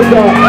Lord God.